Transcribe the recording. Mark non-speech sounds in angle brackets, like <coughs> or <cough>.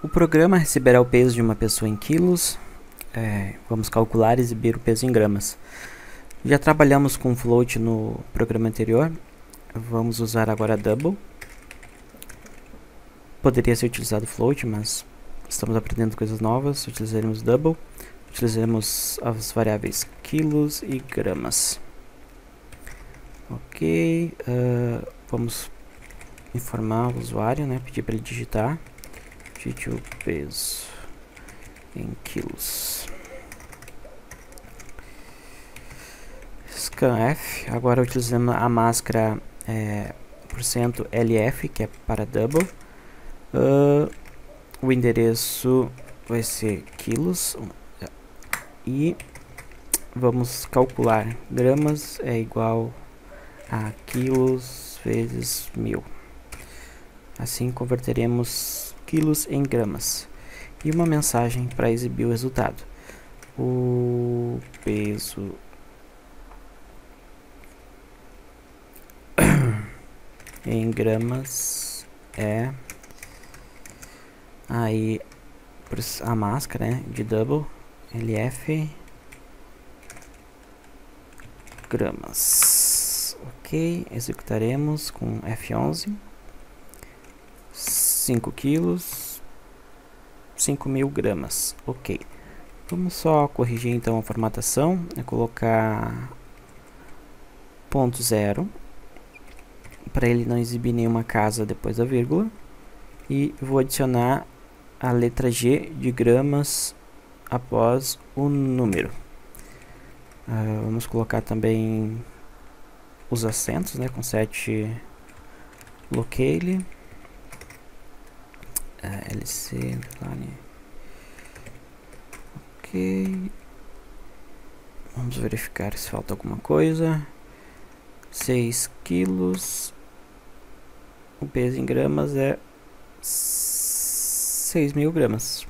O programa receberá o peso de uma pessoa em quilos. É, vamos calcular e exibir o peso em gramas. Já trabalhamos com float no programa anterior. Vamos usar agora double. Poderia ser utilizado float, mas estamos aprendendo coisas novas. Utilizaremos double. Utilizaremos as variáveis quilos e gramas. Ok. Uh, vamos informar o usuário, né? Pedir para ele digitar. Digite o peso em quilos. scanf. Agora utilizando a máscara é, %LF, que é para double. Uh, o endereço vai ser quilos. E vamos calcular. Gramas é igual a quilos vezes mil. Assim converteremos quilos em gramas. E uma mensagem para exibir o resultado. O peso <coughs> em gramas é aí a máscara né, de double LF gramas ok executaremos com F11 5 quilos 5 mil gramas ok vamos só corrigir então a formatação é colocar ponto zero para ele não exibir nenhuma casa depois da vírgula. E vou adicionar a letra G de gramas após o número. Uh, vamos colocar também os acentos, né, com 7 locale, uh, lc, underline. ok, vamos verificar se falta alguma coisa, 6 quilos, o peso em gramas é 6 mil gramas.